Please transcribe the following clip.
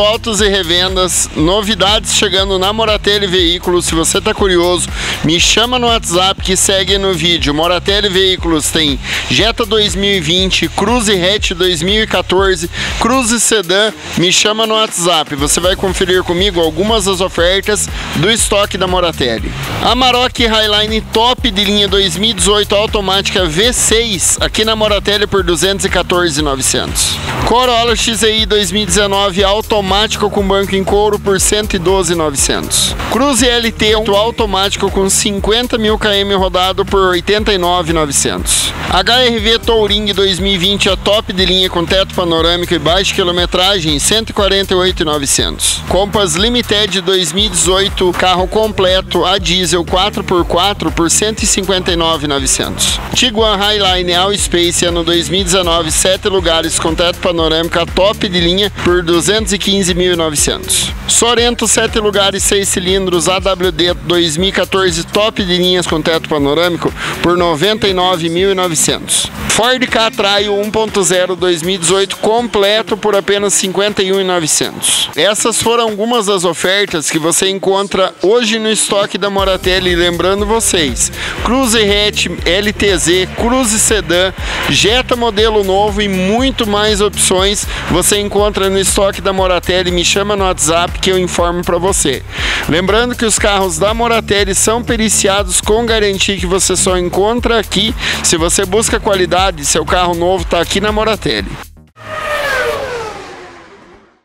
Autos e revendas, novidades chegando na Moratelli Veículos. Se você tá curioso, me chama no WhatsApp que segue no vídeo. Moratelli Veículos tem Jetta 2020, Cruze Hatch 2014, Cruze Sedan. Me chama no WhatsApp. Você vai conferir comigo algumas das ofertas do estoque da Moratelli. Amarok Highline top de linha 2018 automática V6 aqui na Moratelli por 214,900. Corolla XEI 2019 automático com banco em couro por 112,900. Cruze LT automático com 50 mil km rodado por 89,900. HRV Touring 2020 a top de linha com teto panorâmico e baixa quilometragem 148,900. Compass Limited 2018 carro completo a diesel 4x4 por 159,900. Tiguan Highline All Space ano 2019 7 lugares com teto panorâmico a top de linha por 215.900. Sorento 7 lugares 6 cilindros AWD 2014 top de linhas com teto panorâmico por 99.900. Jones. Ford Ka-Trail 1.0 2018 completo por apenas 51.900. Essas foram algumas das ofertas que você encontra hoje no estoque da Moratelli, lembrando vocês, Cruze Hatch LTZ, Cruze Sedan, Jetta modelo novo e muito mais opções você encontra no estoque da Moratelli, me chama no WhatsApp que eu informo para você. Lembrando que os carros da Moratelli são periciados com garantia que você só encontra aqui. Se você busca qualidade, seu carro novo está aqui na Moratelli.